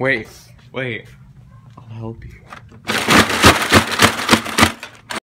Wait, wait. I'll help you.